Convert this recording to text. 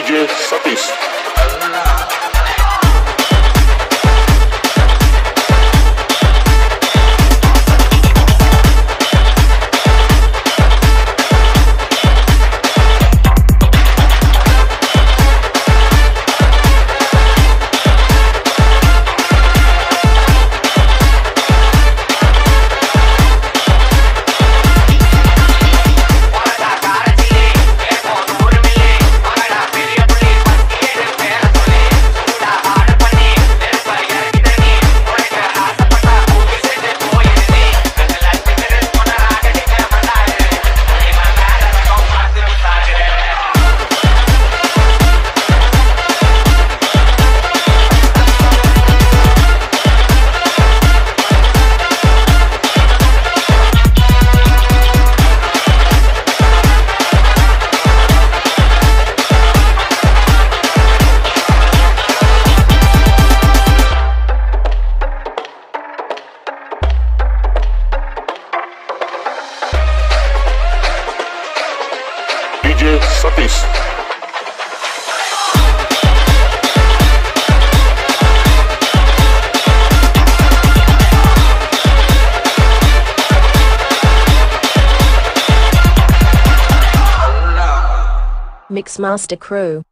DJ Satis. Mixmaster Crew.